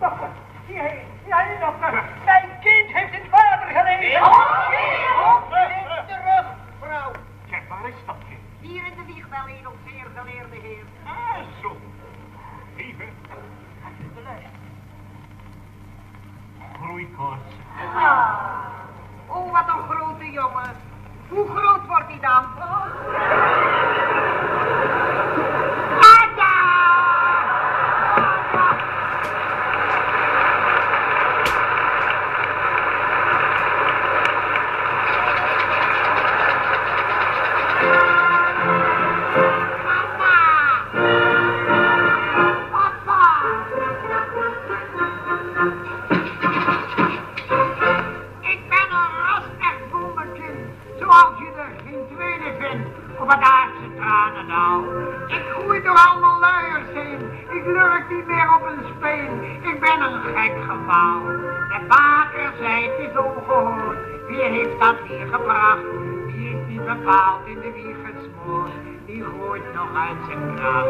Dokter, hier, hier, De vaker zei het is ongehoord, wie heeft dat hier gebracht? Die is niet bepaald in de wieg gesmoord, die gooit nog uit zijn kracht.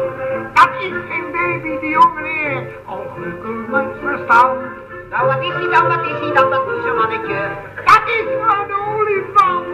Dat is geen baby, die jongen heer, ongelukkig verstand. Nou, wat is hij dan? Wat is hij dan, dat mannetje? Dat is gewoon de olifant.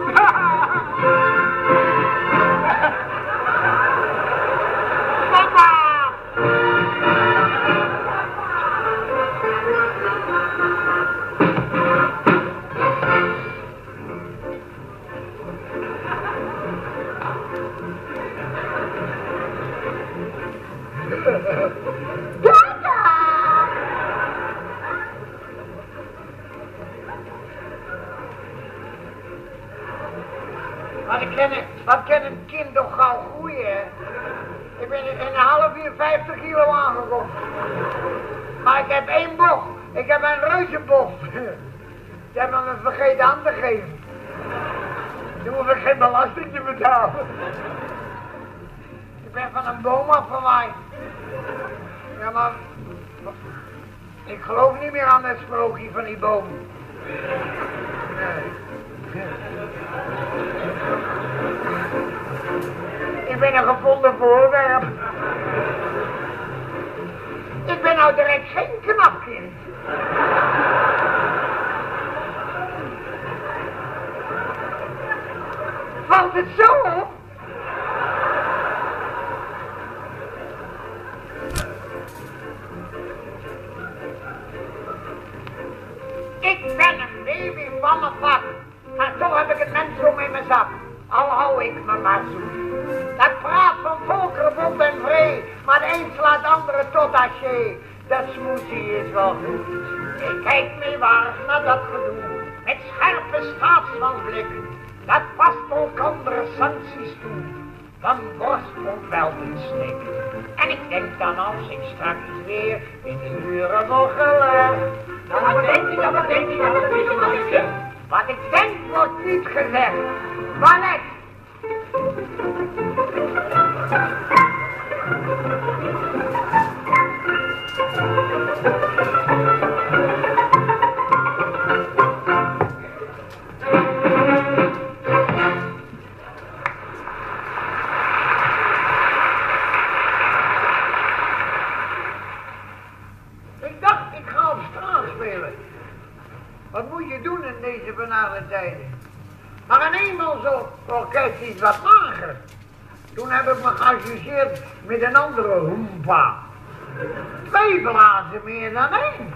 Ik. Ze hebben me vergeten aan te geven. Nu hoef ik geen belasting te betalen. Ik ben van een boom afgewaaid. Ja, maar... Ik geloof niet meer aan het sprookje van die boom. Nee. Ik ben een gevonden voorwerp. Ik ben nou direct geen knapkind. Het zo? Ik ben een baby van mijn vak. En toch heb ik het mensdom in mijn zak. Al hou ik me maar zoet. Dat praat van volkerenbond en vree. Maar de een slaat de andere tot haché. Dat smoesie is wel goed. Ik kijk mee waar naar dat gedoe. Met scherpe staatsmanblik. Dat past elkander sancties toe. Van borst komt wel een snik. En ik denk dan als ik straks weer in de uren nog gelegd. Wat denk je dan, wat denk je dan, wat denk je dan, wat denk je? Wat ik denk wordt niet gezegd. Ballet. Maar een eenmaal zo orkest is wat lager. Toen heb ik me geassocieerd met een andere hoempa. Twee blazen meer dan één.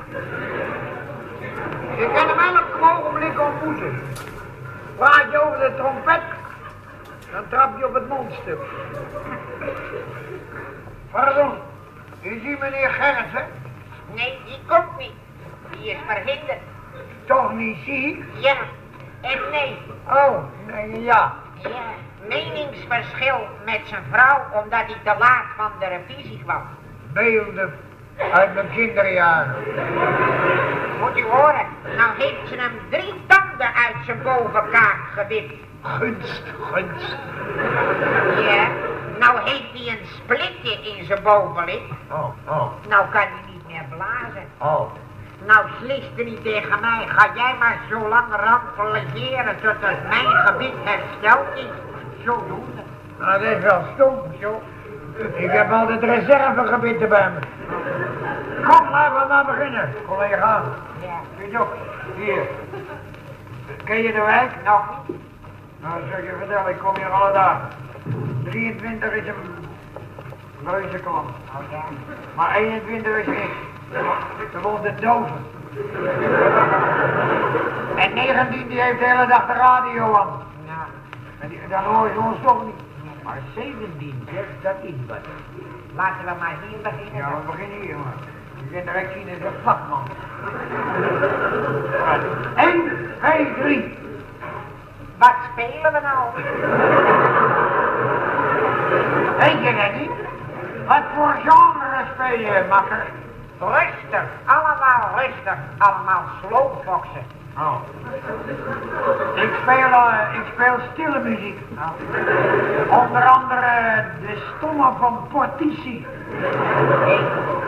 Je kan hem elk ogenblik ontmoeten. Praat je over de trompet, dan trap je op het mondstuk. Pardon, u ziet meneer Gerritsen? Nee, die komt niet. Die is verhinderd. Toch niet ziek? Ja. En nee. Oh, nee, ja. Ja. Meningsverschil met zijn vrouw omdat hij te laat van de revisie kwam. Beelden uit mijn kinderjaren. Moet u horen, nou heeft ze hem drie tanden uit zijn bovenkaak gewipt. Gunst, gunst. Ja, Nou heeft hij een splitje in zijn bovenlip. Oh, oh, Nou kan hij niet meer blazen. oh. Nou sliste niet tegen mij. Ga jij maar zo lang rampelageren tot het mijn gebied hersteld is. Zo doen ze. Nou, dat is wel stom, joh. Ik heb altijd reservegebieden bij me. Kom, laten we maar beginnen, collega. Ja. Weet je ook, hier. Ken je de wijk? Nog niet? Nou, zal ik je vertellen, ik kom hier alle dagen. 23 is een reuzenklant. Oh ja. Maar 21 is niks. Er woont de doven. En 19 die heeft de hele dag de radio aan. Nou, En die, dan hoor je ons toch niet. maar 17, zeg, dat is wat. Laten we maar hier beginnen. Ja, we beginnen hier maar. Je kunt direct zien, is een vakman. 1, 2, 3. Wat spelen we nou? Weet je dat niet? Wat voor genre speel je, makker? Rustig, allemaal rustig. Allemaal slowfoxen. Oh. Ik speel, eh, ik speel stille muziek. Onder andere de stomme van Portici.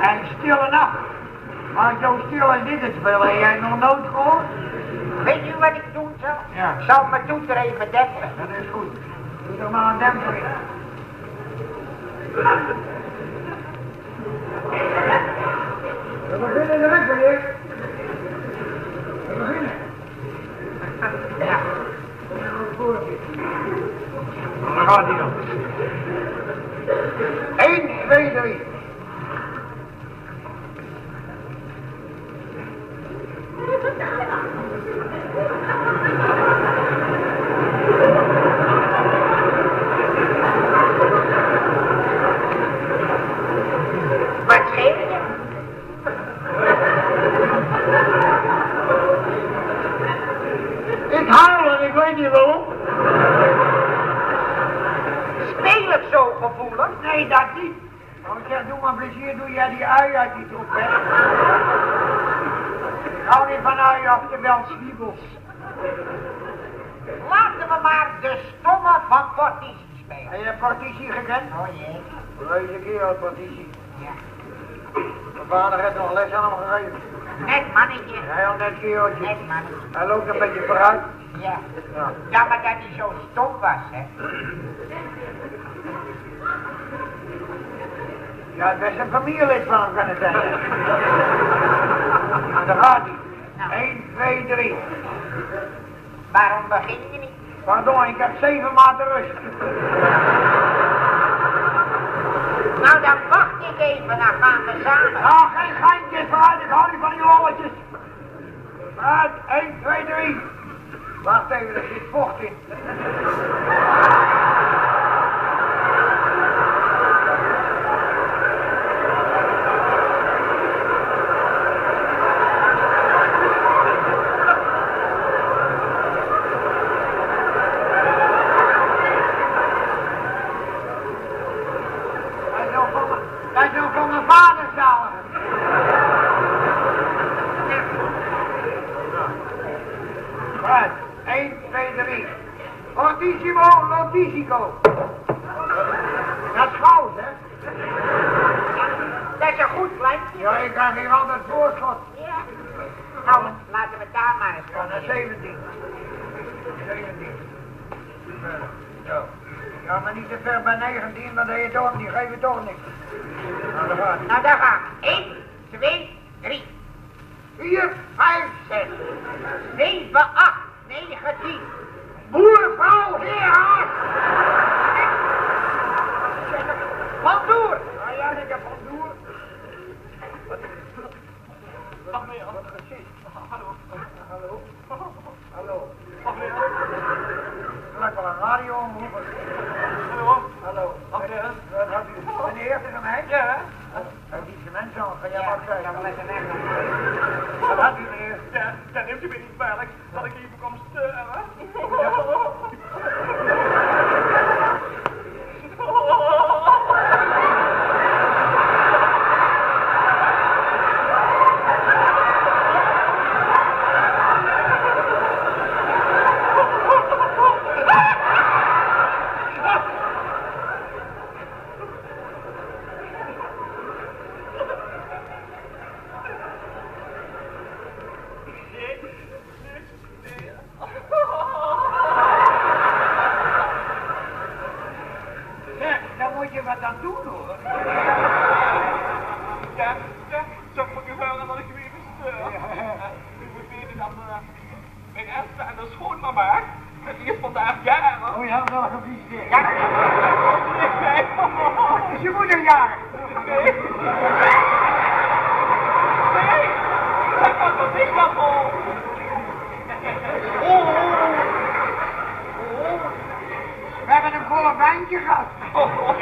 En Stille Nacht. Maar zo stil als dit het spelen, heb jij nog nooit gehoord? Weet u wat ik doen zal? Ja. Ik zal mijn toeter even dempen. Dat is goed. Doe er maar een demper in. We beginnen direct, meneer. We beginnen. Ja. Dan gaat hij dan. 1, 2, 3. Wat scheelt je? Ik huil niet waarom. Speel ik zo gevoelig? Nee, dat niet. Ik zeg, doe maar plezier, doe jij die ui uit die troep weg. Ik hou niet van uien, oftewel zwiebels. Laten we maar de stomme van Portici spelen. Heb je partitie gekend? Oh jee. Leuze kerel, partitie. Ja. Mijn vader heeft nog les aan hem gegeven. Net mannetje. Had net kereltje. Net mannetje. Hij loopt een beetje vooruit. Ja. Ja. Maar dat hij zo stom was, hè. Ja, het best een familielid van hem kunnen zijn. En daar gaat hij. Nou. 1, 2, 3. Waarom begin je niet? Pardon, ik heb zeven maanden rust. Nou, dan wacht ik even, dan gaan we samen. Nou, geen geintjes vooruit, ik hou niet van die lolletjes. Vooruit, 1, 2, 3. Wacht even, er zit vocht in. Dat is nog van mijn- Dat is nog van mijn vader zelf. Vooruit. 1, 2, 3. Fortissimo, lotissimo. Dat is goud, hè? Dat is een goed lijntje. Ja, ik krijg hier altijd voorschot. Ja. Nou, laten we daar maar eens Ja, van. naar 17. 17. Zo. Ja, maar niet te ver bij 19, want dat je toch, die geven toch niks. Nou, daar gaat hij. Nou, daar gaan we. 1, 2, 3, 4, 5, 6, 7, 8, 9, 10. Boer, vrouw, heer, dan uh, eh, mijn Esther en de schoonmama. Die is vandaag jarig. Oh ja, wel gefeliciteerd. Ja. Oh. Is je moeder jarig? Nee. Nee. Dat kan toch niet, dat Oh, oh, oh. We hebben een volle bandje gehad. Oh, oh.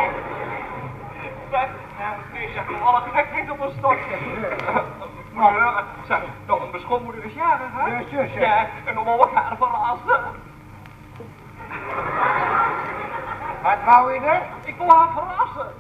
Zeg, nou, nee, zeg, alle gekheid op een stokje. Maar, eh, zeg, toch mijn schoonmoeder is jarig, hè? Ja, zus, ja. Ja, en om alle haar verrassen. Wat wou je er? Ik wil haar verrassen.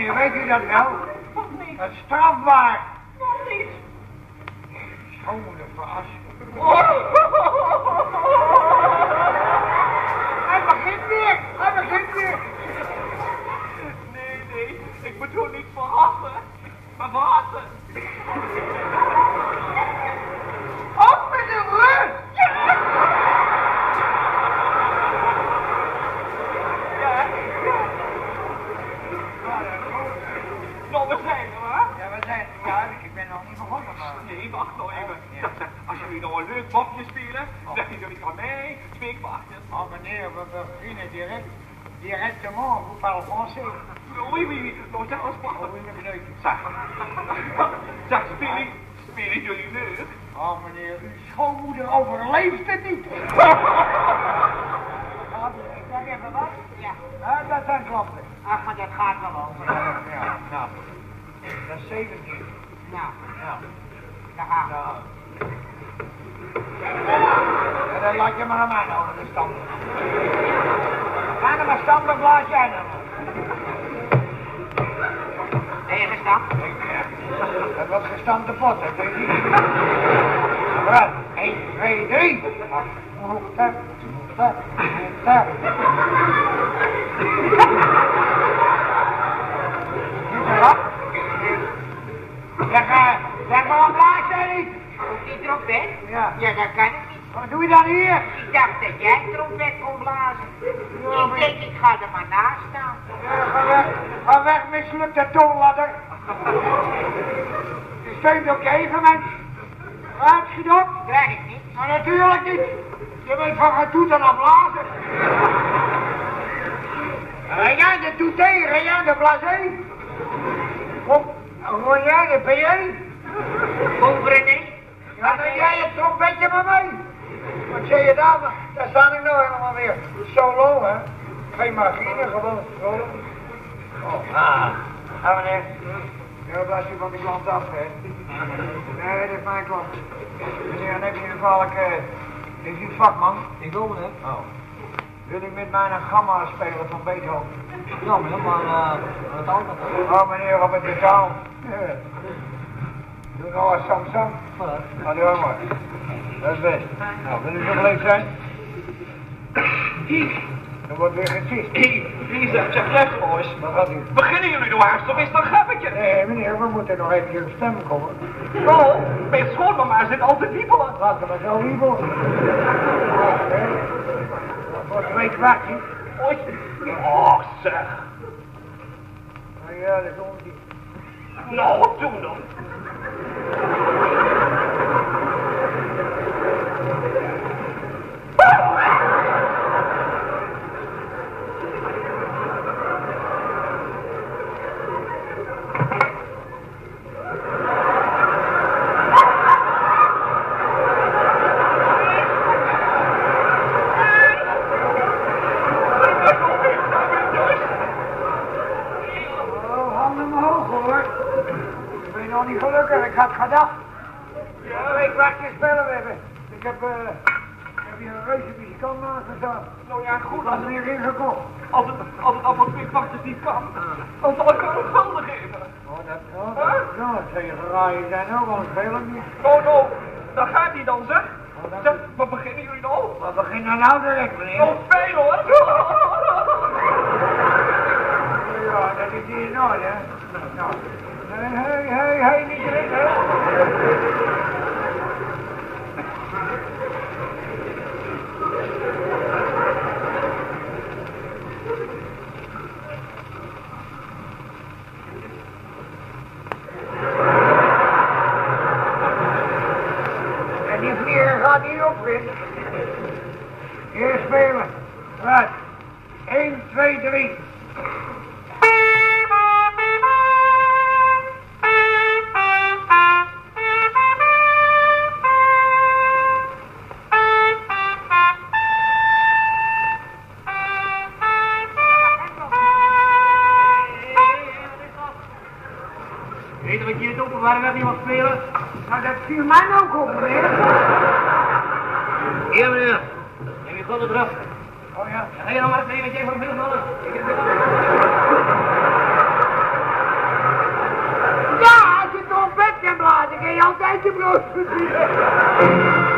Niet doen, meneer. Weet u dat wel? Wat niet? Dat is strafbaar. Wat niet? Schoonmoeder verrassen. Oh. Hij begint weer. Hij begint weer. Nee, nee, ik bedoel niet verrassen, maar verrassen. Op met de rug. Ja. Nou, we zijn er, hè? Ja, we zijn. Ja, nog niet maar. Nee, wacht nou even. Dat, zeg, als jullie nou een leuk mopje spelen, zeggen jullie van mij twee kwartjes. Oh, meneer, we beginnen direct. Directement, vous parlez français. Oui, oui, nou zeg eens Oh, prachtig. de kneutje. Zeg, zeg, spelen, spelen jullie leuk? Oh, meneer, uw schoonmoeder overleeft het niet. Ik zeg even wat? Ja. Ja, dat zijn klanten. Ach, maar dat gaat wel over. Ja, nou. Dat is 17. Nou, Ja. daar gaan we. Nou. Ja, dan laat je maar aan mij over de stampen. Ga naar mijn stampen, blaas jij naar. Dat was gestampte pot, dat weet je niet. Vooruit. 1, 2, 3. Tap, tap, tap. Niet zo wat? Zeg, eh, zeg maar, wat blaas jij niet? Ook die trompet? Ja. Ja, dat kan ik niet. Wat doe je dan hier? Ik dacht dat jij trompet kon blazen. Ja, ik denk, ik ga er maar naast staan. Ja, ga weg. Ga weg, mislukte toonladder. Je steunt op je evenmens. Raad, schiet op. Krijg ik niet. Maar natuurlijk niet. Je weet van getoeter naar blazen. Rien de toeter, rien de blasé. Kom, rien de PE. Over en Ja, dan jij het trompetje maar mee. Wat zeg je daar? Daar sta ik nou helemaal weer. Solo, hè? Geen margine, gewoon solo. Oh, ah. Ja, meneer. Ja, blaas je van die klant af, hè? Nee, dat is mijn klant. Meneer, dan heb je een gevaarlijk... eh, is u vakman? Ik wil meneer. Oh. Wil ik met mij een gamma spelen van Beethoven? Ja meneer, maar uh, het antwoord Oh, meneer, op het betaal. Ja. Doe nou als Samsung. Ga door maar. Dat is best. Nou, wil u zo gelijk zijn? Er wordt weer gesist. Hé, Lisa, zeg luister Waar gaat u? Beginnen jullie nou haast, of is dat grappetje? Nee, meneer, we moeten nog even op stem komen. Oh, mijn schoonmama zit altijd wiebelen. Laten we zo wiebelen. Wordt twee kwartjes. Oei. Oh, zeg. Nou ja, dat is onzin. Nou, wat doen dan? Oh, handen omhoog hoor. Ik ben nog niet gelukkig, ik had gedacht. Ja, twee kwartjes spelen we hebben. Ik heb, eh, ik heb hier een reuze muzikant naast me staan. Nou ja, goed, Dat als is het, weer ingekocht. als het, als het allemaal twee kwartjes niet kan, dan zal ik hem een gulden geven. Oh, dat, oh, nou, dat zou je geraaien zijn ook, ik niet. Nou, nou, daar gaat hij dan, zeg. Zeg, wat beginnen jullie nou? We beginnen nou direct, meneer. Nou, fijn hoor. Ja, dat is hier orde, hè. Nou, hé, hé, hé, hé, niet direct, hè. En die vliegen gaat hier op, vriend. Eerst spelen. Wat? 1, 2, 3. Weet je wat je het openbare weg niet spelen? Nou, dat viel mij ook op, meneer. Hier meneer. Neem je gulden terug. Oh ja. Dan ga je dan maar mee met je van. Ik heb Ja, als je trompet kan blazen, kun je altijd je brood verdienen.